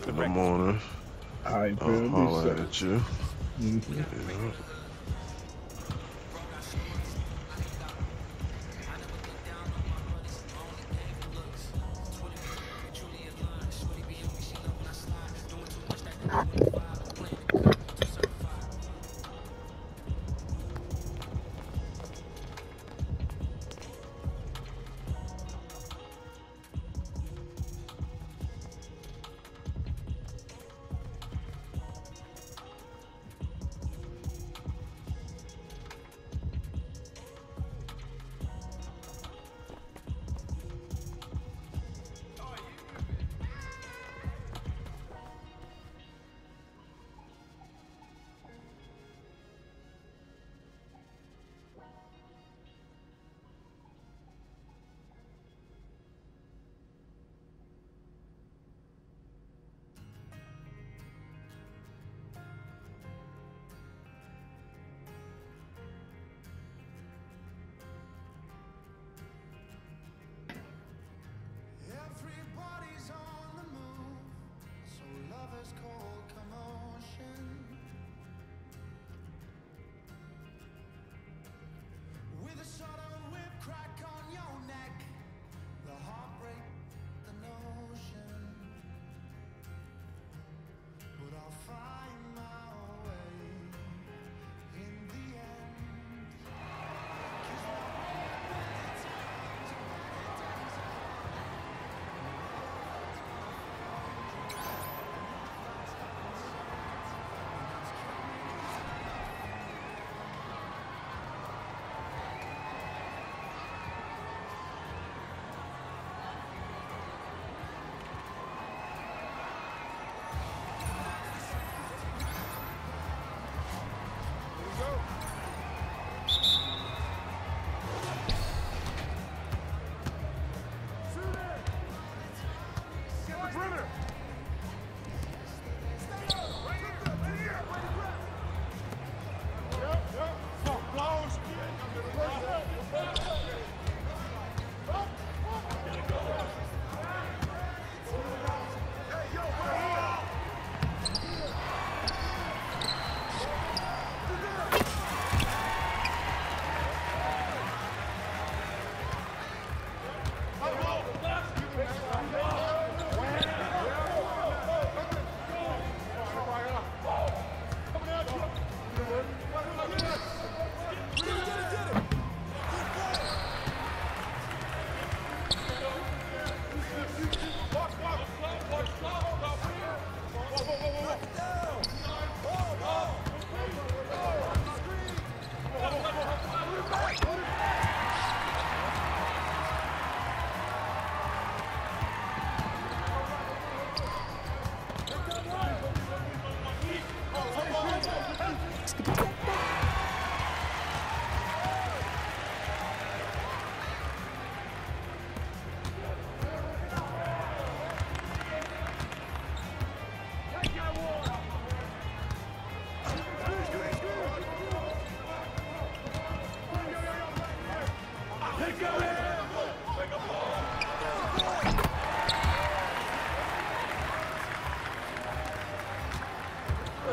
the Good morning. I will I'll at you. Mm -hmm. yeah.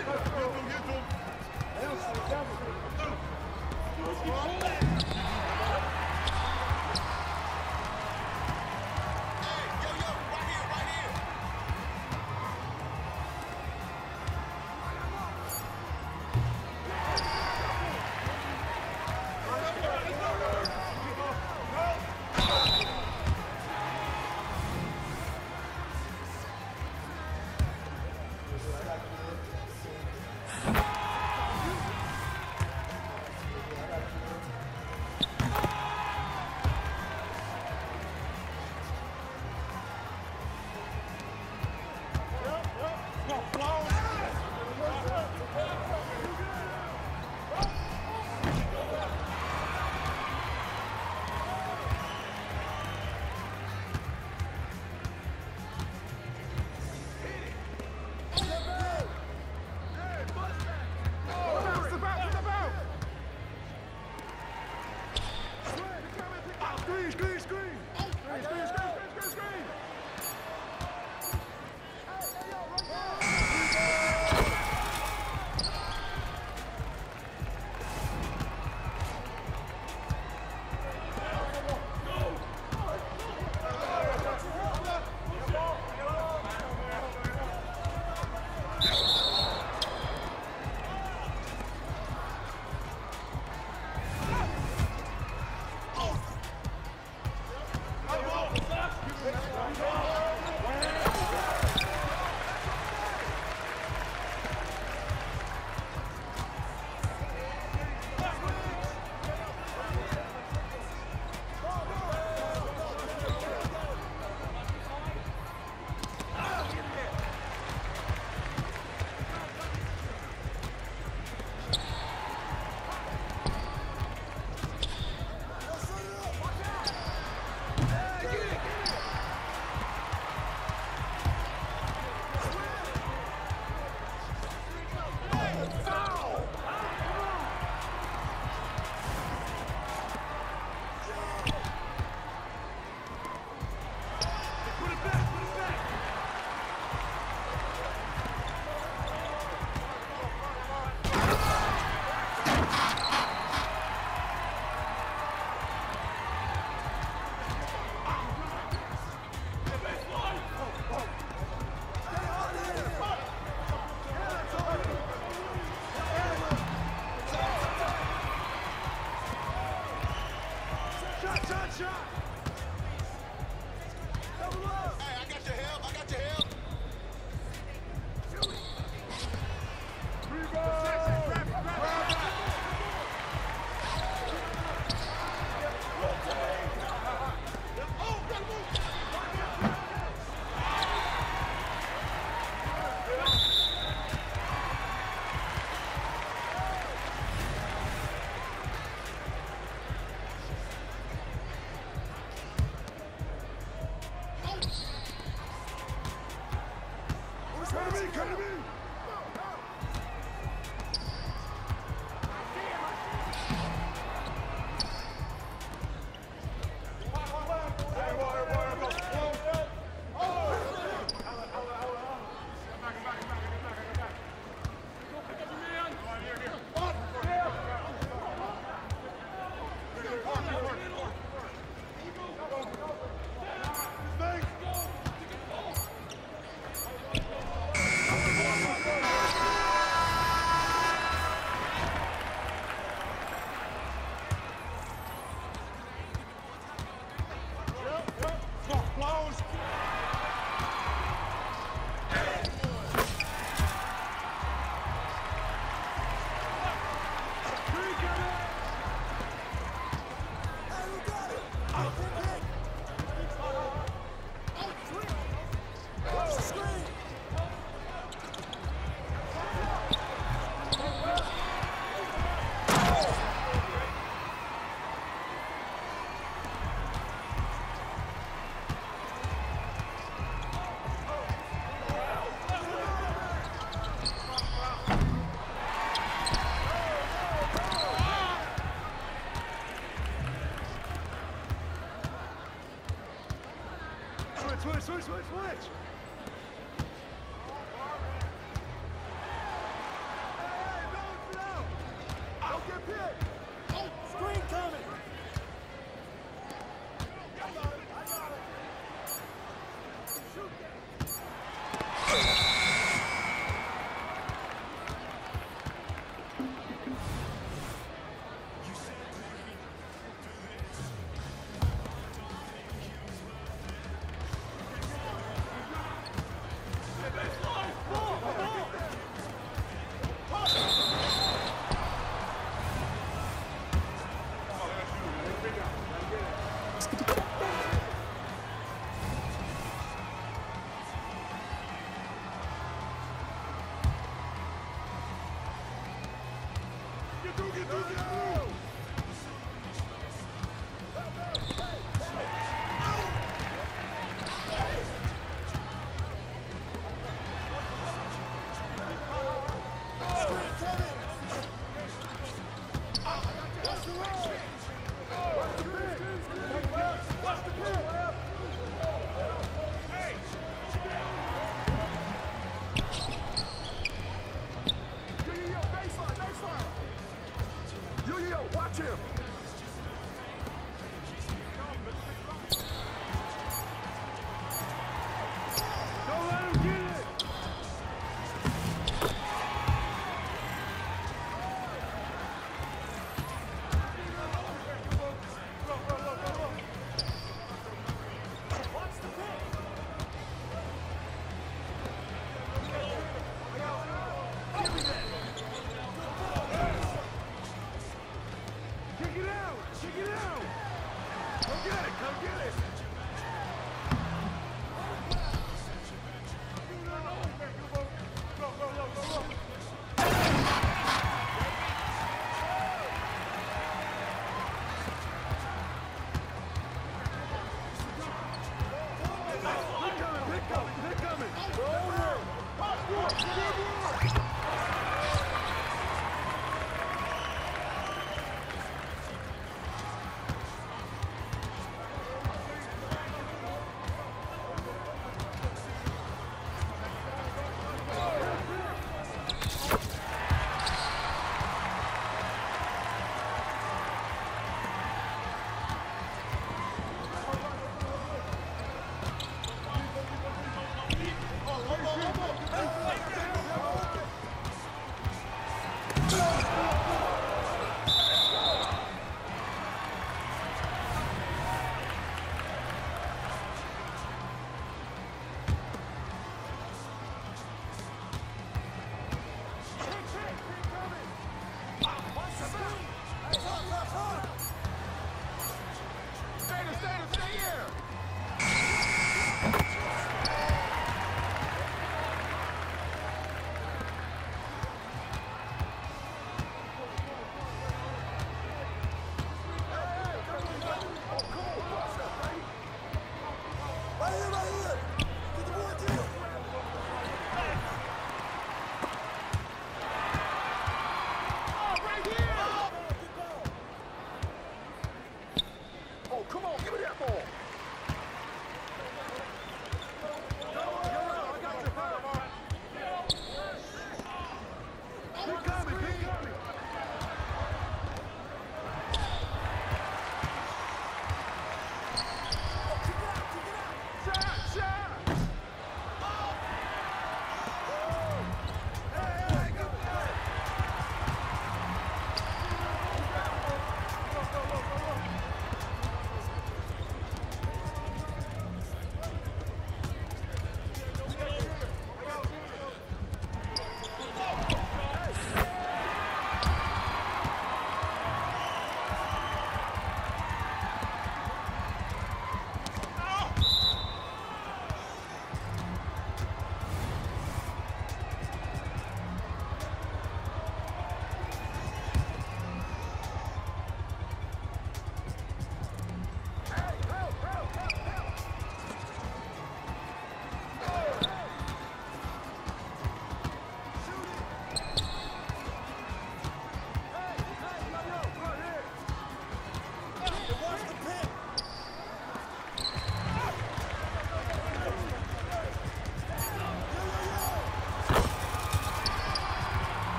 Thank you.